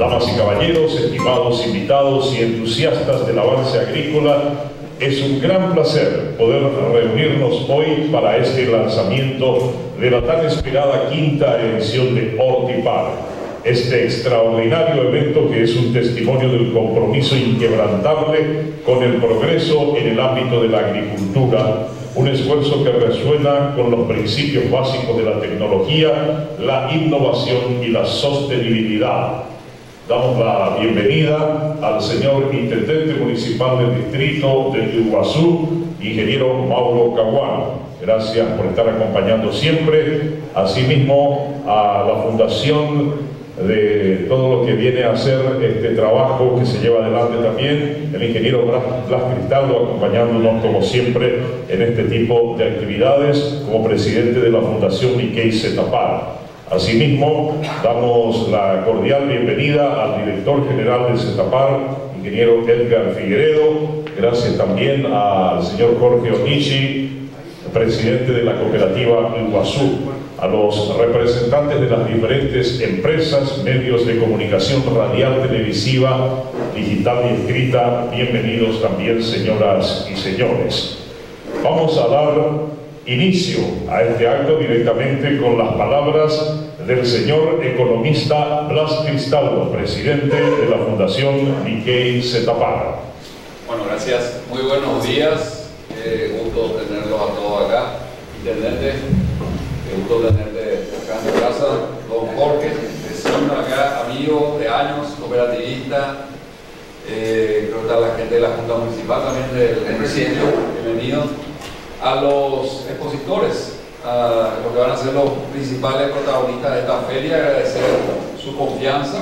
Damas y caballeros, estimados invitados y entusiastas del avance agrícola, es un gran placer poder reunirnos hoy para este lanzamiento de la tan esperada quinta edición de Hortipar, este extraordinario evento que es un testimonio del compromiso inquebrantable con el progreso en el ámbito de la agricultura, un esfuerzo que resuena con los principios básicos de la tecnología, la innovación y la sostenibilidad Damos la bienvenida al señor Intendente Municipal del Distrito de Iguazú, ingeniero Mauro Caguán. Gracias por estar acompañando siempre. Asimismo, a la Fundación de todo lo que viene a hacer este trabajo que se lleva adelante también, el ingeniero Blas Cristaldo acompañándonos como siempre en este tipo de actividades como presidente de la Fundación Nikkei Zetapar. Asimismo, damos la cordial bienvenida al director general del CETAPAR, ingeniero Edgar Figueredo. Gracias también al señor Jorge Onishi, presidente de la cooperativa Iguazú, a los representantes de las diferentes empresas, medios de comunicación radial, televisiva, digital y escrita. Bienvenidos también, señoras y señores. Vamos a dar inicio a este acto directamente con las palabras del señor economista Blas Cristaldo, presidente de la Fundación Nikkei Zetapara. Bueno, gracias. Muy buenos días. Eh, gusto tenerlos a todos acá. Intendente, gusto tenerte acá en tu casa. Don Jorge, vecino acá, amigo de años, cooperativista. Eh, creo que está la gente de la Junta Municipal también del presidente. Bienvenido a los expositores, a los que van a ser los principales protagonistas de esta feria, agradecer su confianza,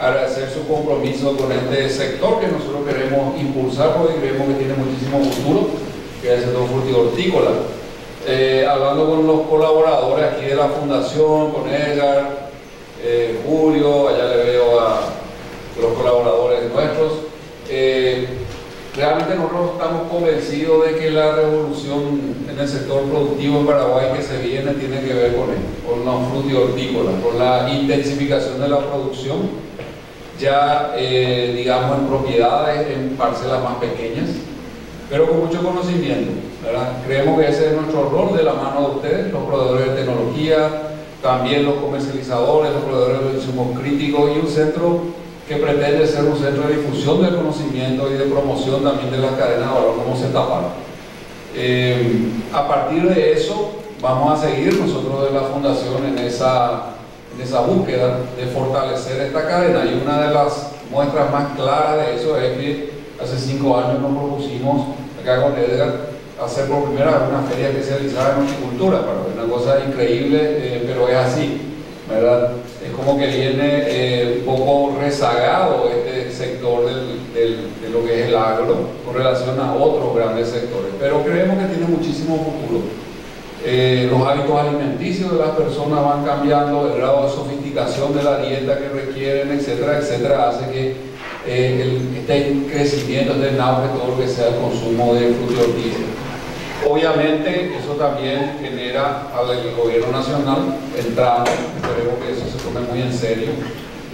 agradecer su compromiso con este sector que nosotros queremos impulsar porque creemos que tiene muchísimo futuro, que es el sector hortícola. Eh, hablando con los colaboradores aquí de la fundación, con Edgar, eh, Julio, allá le veo a los colaboradores nuestros. Realmente nosotros estamos convencidos de que la revolución en el sector productivo en Paraguay que se viene tiene que ver con con los frutihortícolas, con la intensificación de la producción, ya eh, digamos en propiedades, en parcelas más pequeñas, pero con mucho conocimiento. Creemos que ese es nuestro rol de la mano de ustedes, los proveedores de tecnología, también los comercializadores, los proveedores de insumos críticos y un centro que pretende ser un centro de difusión del conocimiento y de promoción también de la cadena de valor como se eh, a partir de eso vamos a seguir nosotros de la fundación en esa, en esa búsqueda de fortalecer esta cadena. Y una de las muestras más claras de eso es que hace cinco años nos propusimos acá con Edgar hacer por primera vez una feria especializada en horticultura, una cosa increíble, eh, pero es así, ¿verdad? Es como que viene eh, un poco rezagado este sector de lo que es el agro con relación a otros grandes sectores, pero creemos que tiene muchísimo futuro. Eh, los hábitos alimenticios de las personas van cambiando, el grado de sofisticación de la dieta que requieren, etcétera, etcétera, hace que eh, el, este crecimiento, este auge, todo lo que sea el consumo de frutos y. Obviamente eso también genera al gobierno nacional entrando, esperemos que eso se tome muy en serio,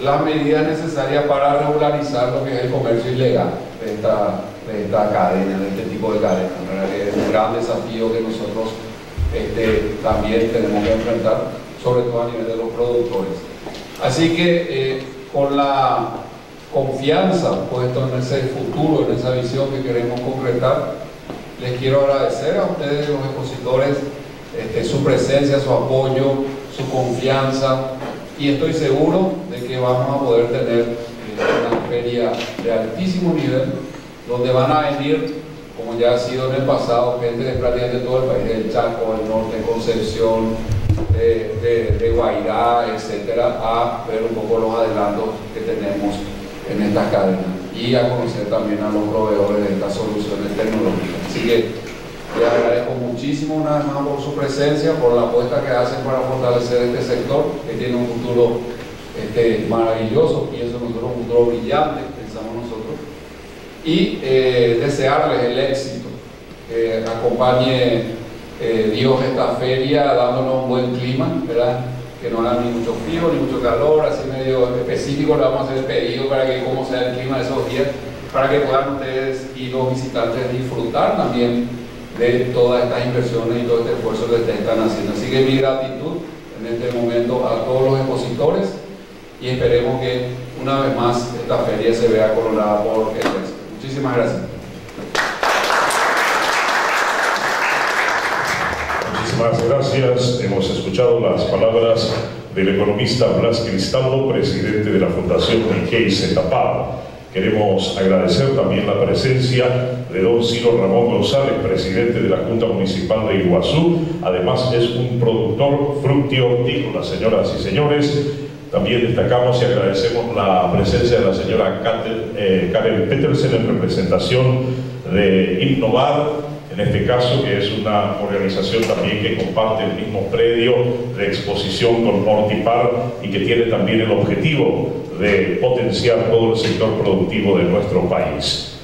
las medidas necesarias para regularizar lo que es el comercio ilegal de esta, de esta cadena, de este tipo de cadena. Es un gran desafío que nosotros este, también tenemos que enfrentar, sobre todo a nivel de los productores. Así que eh, con la confianza puesto en ese futuro, en esa visión que queremos concretar, les quiero agradecer a ustedes, los expositores, este, su presencia, su apoyo, su confianza y estoy seguro de que vamos a poder tener eh, una feria de altísimo nivel donde van a venir, como ya ha sido en el pasado, gente de prácticamente todo el país, del Chaco, del norte, Concepción, de, de, Guairá, etcétera, a ver un poco los adelantos que tenemos en esta cadena y a conocer también a los proveedores de estas soluciones tecnológicas. Así que les agradezco muchísimo una vez más por su presencia, por la apuesta que hacen para fortalecer este sector, que tiene un futuro este, maravilloso, pienso nosotros, un futuro brillante, pensamos nosotros, y eh, desearles el éxito, acompañe eh, Dios esta feria dándonos un buen clima, ¿verdad? Que no haga ni mucho frío ni mucho calor, así medio específico le vamos a hacer pedido para que cómo sea el clima de esos días, para que puedan ustedes y los visitantes disfrutar también de todas estas inversiones y todo este esfuerzo que ustedes están haciendo. Así que mi gratitud en este momento a todos los expositores y esperemos que una vez más esta feria se vea coronada por el Muchísimas gracias. Muchísimas gracias. Hemos escuchado las palabras del economista Blas Cristaldo, presidente de la Fundación Nikkei Zetapá. Queremos agradecer también la presencia de don Ciro Ramón González, presidente de la Junta Municipal de Iguazú. Además es un productor fructícola, señoras y señores. También destacamos y agradecemos la presencia de la señora eh, Karen Petersen en representación de Innovar, en este caso que es una organización también que comparte el mismo predio de exposición con Mortipar y que tiene también el objetivo de potenciar todo el sector productivo de nuestro país.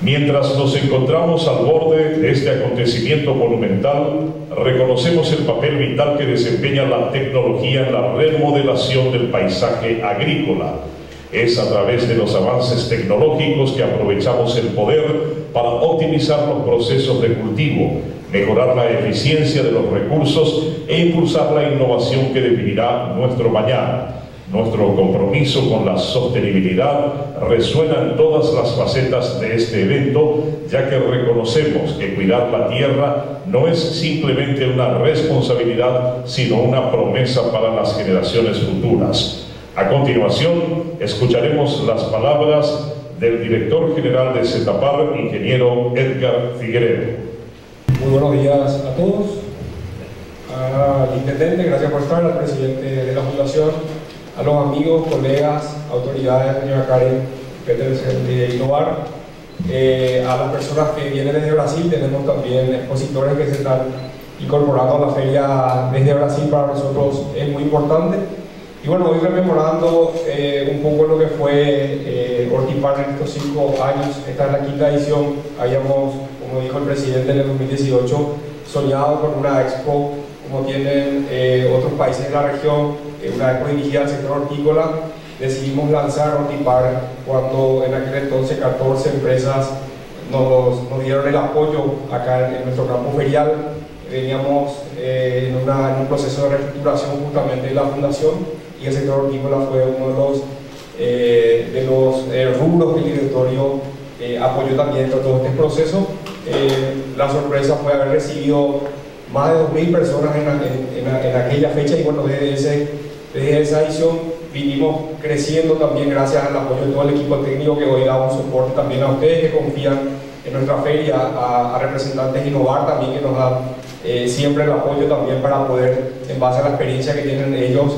Mientras nos encontramos al borde de este acontecimiento monumental, reconocemos el papel vital que desempeña la tecnología en la remodelación del paisaje agrícola. Es a través de los avances tecnológicos que aprovechamos el poder para optimizar los procesos de cultivo, mejorar la eficiencia de los recursos e impulsar la innovación que definirá nuestro mañana. Nuestro compromiso con la sostenibilidad resuena en todas las facetas de este evento, ya que reconocemos que cuidar la tierra no es simplemente una responsabilidad, sino una promesa para las generaciones futuras. A continuación, escucharemos las palabras del director general de CETAPAR, ingeniero Edgar Figueredo. Muy buenos días a todos. Al intendente, gracias por estar, al presidente de la fundación, a los amigos, colegas, autoridades, señora Karen Petersen de Innovar, eh, a las personas que vienen desde Brasil, tenemos también expositores que se están incorporando a la feria desde Brasil, para nosotros es muy importante. Y bueno, hoy rememorando eh, un poco lo que fue eh, Ortipar en estos cinco años, esta es la quinta edición, habíamos, como dijo el presidente en el 2018, soñado con una expo como tienen eh, otros países de la región, eh, una vez dirigida al sector hortícola, decidimos lanzar Hortipar cuando en aquel entonces 14 empresas nos, dieron el apoyo acá en, nuestro campo ferial. Veníamos eh, en, un proceso de reestructuración justamente de la fundación y el sector hortícola fue uno de los, de los rubros que el directorio apoyó también en todo este proceso. la sorpresa fue haber recibido más de 2.000 personas en, aquella fecha y bueno, desde, desde esa edición vinimos creciendo también gracias al apoyo de todo el equipo técnico que hoy da un soporte también a ustedes que confían en nuestra feria, a, representantes Innovar también que nos dan eh, siempre el apoyo también para poder, en base a la experiencia que tienen ellos,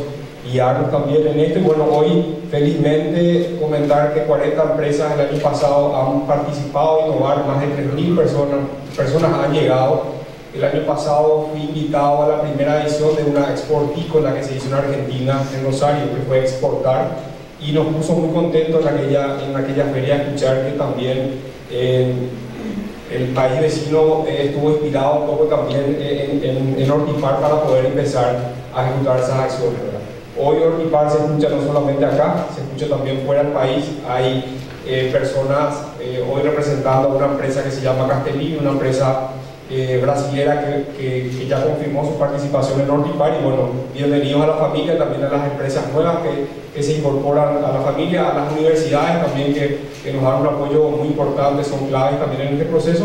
guiarnos también en esto. Y bueno, hoy felizmente comentar que 40 empresas el año pasado han participado en Innovar, más de 3.000 personas, personas han llegado el año pasado fui invitado a la primera edición de una exportícola que se hizo en Argentina, en Rosario, que fue exportar, y nos puso muy contentos en aquella, en aquella feria escuchar que también eh, el país vecino eh, estuvo inspirado un poco también en, en, Ortipar para poder empezar a ejecutar esas acciones. Hoy Ortipar se escucha no solamente acá, se escucha también fuera del país. Hay eh, personas hoy representando a una empresa que se llama Castellini, una empresa eh, brasilera que, que, ya confirmó su participación en Nordipar y bueno, bienvenidos a la familia, también a las empresas nuevas que, que se incorporan a la familia, a las universidades también que, que, nos dan un apoyo muy importante, son claves también en este proceso.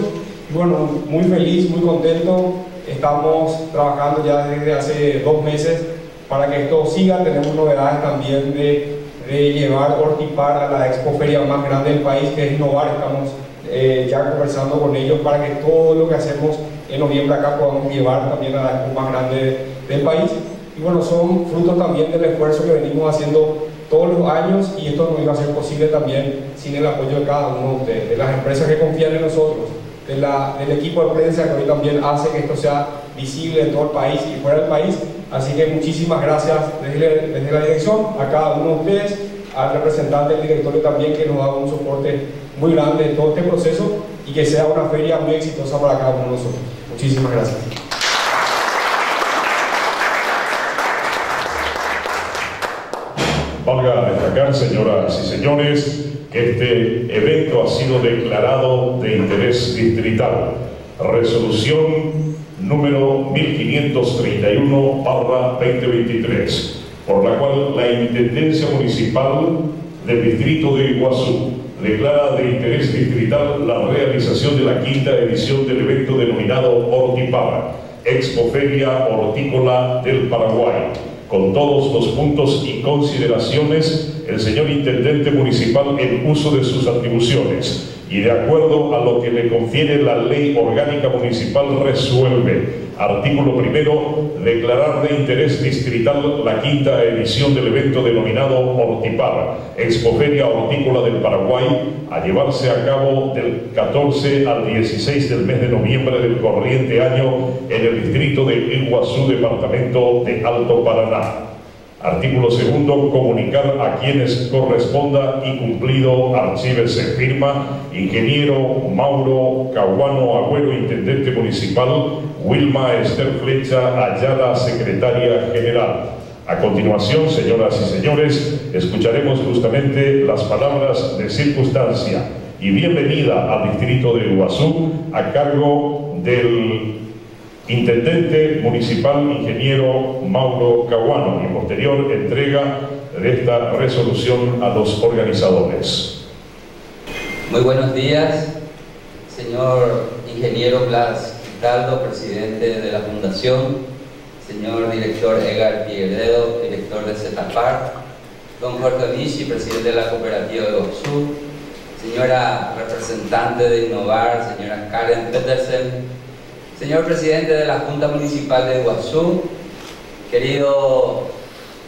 Y bueno, muy feliz, muy contento, estamos trabajando ya desde hace dos meses para que esto siga, tenemos novedades también de, de llevar Ortipar a la expo feria más grande del país que es Innovar, estamos eh, ya conversando con ellos para que todo lo que hacemos en noviembre acá podamos llevar también a la expo más grande del país. Y bueno, son frutos también del esfuerzo que venimos haciendo todos los años y esto no iba a ser posible también sin el apoyo de cada uno de de las empresas que confían en nosotros, de la, del equipo de prensa que hoy también hace que esto sea visible en todo el país y fuera del país. Así que muchísimas gracias desde, la dirección, a cada uno de ustedes, al representante del directorio también que nos da un soporte muy grande en todo este proceso y que sea una feria muy exitosa para cada uno de nosotros. Muchísimas gracias. Valga destacar, señoras y señores, que este evento ha sido declarado de interés distrital. Resolución número 1531-2023, por la cual la Intendencia Municipal del Distrito de Iguazú declara de interés distrital la realización de la quinta edición del evento denominado Hortipara, Expoferia Hortícola del Paraguay. Con todos los puntos y consideraciones, el señor Intendente Municipal en uso de sus atribuciones y de acuerdo a lo que le confiere la Ley Orgánica Municipal resuelve. Artículo primero, declarar de interés distrital la quinta edición del evento denominado Hortipar, Expoferia Hortícola del Paraguay, a llevarse a cabo del 14 al 16 del mes de noviembre del corriente año en el distrito de Iguazú, departamento de Alto Paraná. Artículo segundo, comunicar a quienes corresponda y cumplido archívese. Firma, ingeniero Mauro Caguano Agüero, intendente municipal, Wilma Esther Flecha Ayala, secretaria general. A continuación, señoras y señores, escucharemos justamente las palabras de circunstancia y bienvenida al distrito de Iguazú a cargo del Intendente Municipal Ingeniero Mauro Caguano y posterior entrega de esta resolución a los organizadores. Muy buenos días, señor Ingeniero Blas Taldo, presidente de la Fundación, señor director Edgar Piedredo, director de CETAPAR, don Jorge Michi, presidente de la cooperativa de Oxu, señora representante de Innovar, señora Karen Petersen, Señor presidente de la Junta Municipal de Iguazú, querido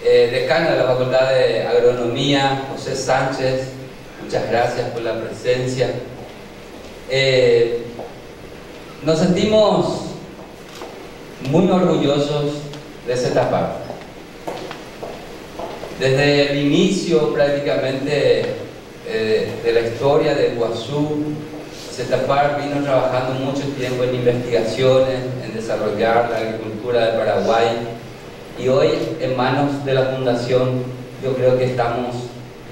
eh, decano de la Facultad de Agronomía, José Sánchez, muchas gracias por la presencia. Eh, nos sentimos muy orgullosos de esta etapa. Desde el inicio prácticamente eh, de la historia de Iguazú, CETAPAR vino trabajando mucho tiempo en investigaciones, en desarrollar la agricultura de Paraguay y hoy en manos de la Fundación yo creo que estamos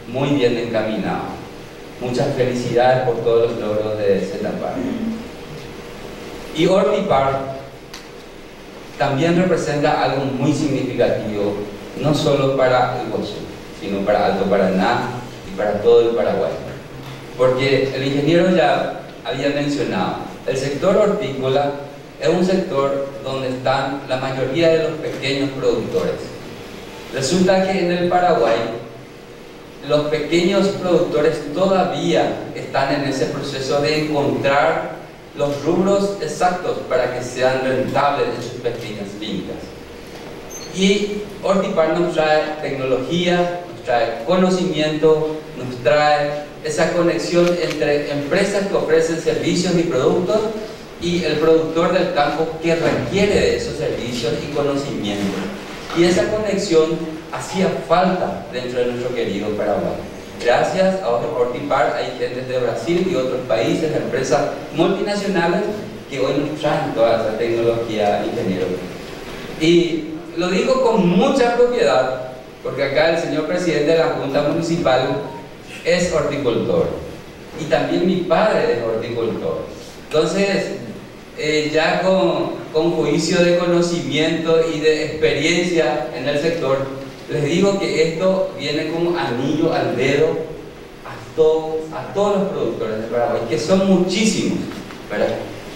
muy bien encaminados. Muchas felicidades por todos los logros de CETAPAR. Y Ortipar también representa algo muy significativo, no solo para el sino para Alto Paraná y para todo el Paraguay. Porque el ingeniero ya había mencionado. El sector hortícola es un sector donde están la mayoría de los pequeños productores. Resulta que en el Paraguay los pequeños productores todavía están en ese proceso de encontrar los rubros exactos para que sean rentables en sus pequeñas fincas. Y Hortipar nos trae tecnología, nos trae conocimiento, nos trae esa conexión entre empresas que ofrecen servicios y productos y el productor del campo que requiere de esos servicios y conocimientos. Y esa conexión hacía falta dentro de nuestro querido Paraguay. Gracias a Hortipar hay gente de Brasil y otros países, empresas multinacionales que hoy nos traen toda esa tecnología ingeniero. Y lo digo con mucha propiedad, porque acá el señor presidente de la Junta Municipal es horticultor y también mi padre es horticultor. Entonces, eh, ya con, con, juicio de conocimiento y de experiencia en el sector, les digo que esto viene como anillo al dedo a, todos a todos los productores de Paraguay, que son muchísimos,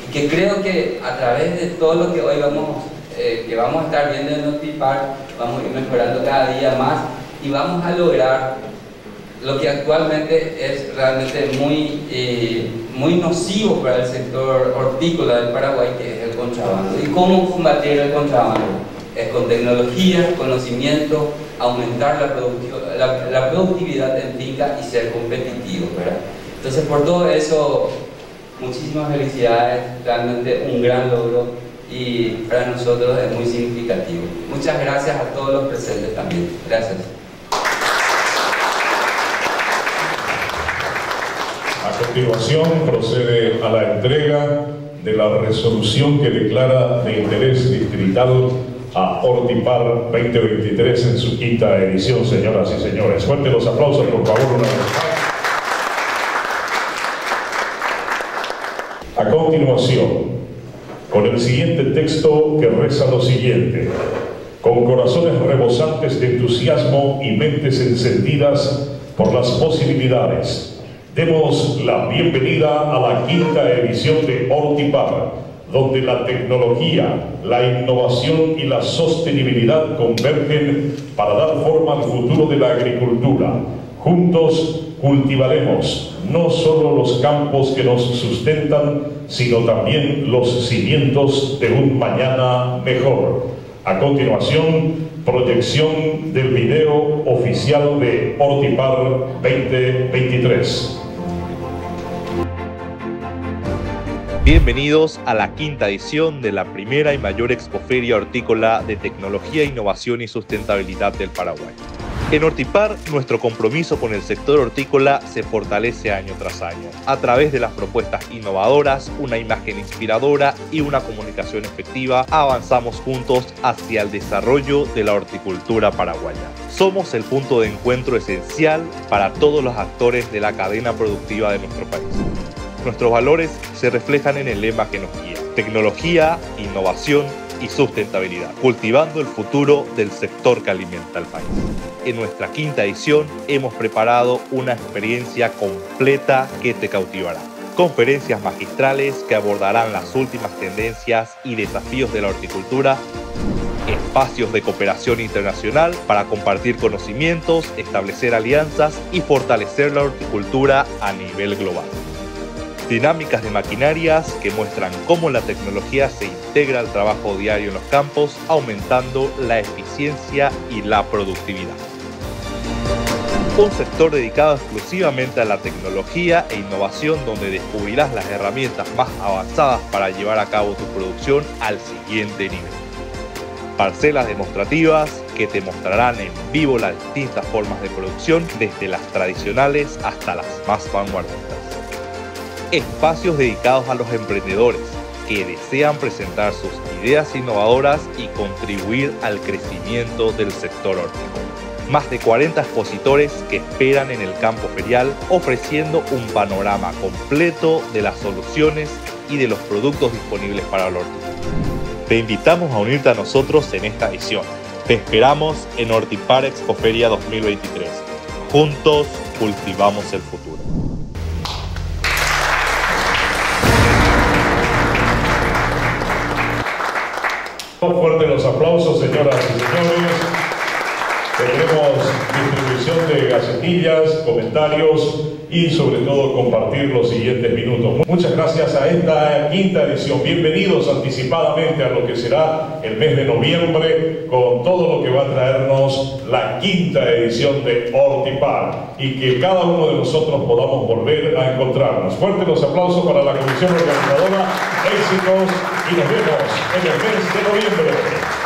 y que creo que a través de todo lo que hoy vamos, eh, que vamos a estar viendo en Notipar, vamos a ir mejorando cada día más y vamos a lograr lo que actualmente es realmente muy, eh, muy nocivo para el sector hortícola del Paraguay, que es el contrabando. ¿Y cómo combatir el contrabando? Es con tecnología, conocimiento, aumentar la, la, productividad en finca y ser competitivo. ¿verdad? Entonces, por todo eso, muchísimas felicidades, realmente un gran logro y para nosotros es muy significativo. Muchas gracias a todos los presentes también. Gracias. A continuación procede a la entrega de la resolución que declara de interés distrital a Ortipar 2023 en su quinta edición, señoras y señores. Fuerte los aplausos, por favor, una vez más. A continuación, con el siguiente texto que reza lo siguiente. Con corazones rebosantes de entusiasmo y mentes encendidas por las posibilidades, demos la bienvenida a la quinta edición de Ortipar, donde la tecnología, la innovación y la sostenibilidad convergen para dar forma al futuro de la agricultura. Juntos cultivaremos no solo los campos que nos sustentan, sino también los cimientos de un mañana mejor. A continuación, proyección del video oficial de Ortipar 2023. Bienvenidos a la quinta edición de la primera y mayor expoferia hortícola de tecnología, innovación y sustentabilidad del Paraguay. En Hortipar, nuestro compromiso con el sector hortícola se fortalece año tras año, a través de las propuestas innovadoras, una imagen inspiradora y una comunicación efectiva, avanzamos juntos hacia el desarrollo de la horticultura paraguaya. Somos el punto de encuentro esencial para todos los actores de la cadena productiva de nuestro país. Nuestros valores se reflejan en el lema que nos guía, tecnología, innovación y sustentabilidad, cultivando el futuro del sector que alimenta al país. En nuestra quinta edición hemos preparado una experiencia completa que te cautivará. Conferencias magistrales que abordarán las últimas tendencias y desafíos de la horticultura espacios de cooperación internacional para compartir conocimientos, establecer alianzas y fortalecer la horticultura a nivel global dinámicas de maquinarias que muestran cómo la tecnología se integra al trabajo diario en los campos, aumentando la eficiencia y la productividad. Un sector dedicado exclusivamente a la tecnología e innovación donde descubrirás las herramientas más avanzadas para llevar a cabo tu producción al siguiente nivel. Parcelas demostrativas que te mostrarán en vivo las distintas formas de producción desde las tradicionales hasta las más vanguardistas espacios dedicados a los emprendedores que desean presentar sus ideas innovadoras y contribuir al crecimiento del sector hortícola. Más de 40 expositores que esperan en el campo ferial ofreciendo un panorama completo de las soluciones y de los productos disponibles para el hortícola. Te invitamos a unirte a nosotros en esta edición. Te esperamos en Hortipar Expoferia 2023. Juntos cultivamos el futuro. Fuerte los aplausos, señoras y señores. Tendremos distribución de gacetillas, comentarios y sobre todo compartir los siguientes minutos. Muchas gracias a esta quinta edición. Bienvenidos anticipadamente a lo que será el mes de noviembre con todo lo que va a traernos la quinta edición de Hortipar y que cada uno de nosotros podamos volver a encontrarnos. Fuerte los aplausos para la comisión organizadora. Éxitos y nos vemos en el mes de noviembre.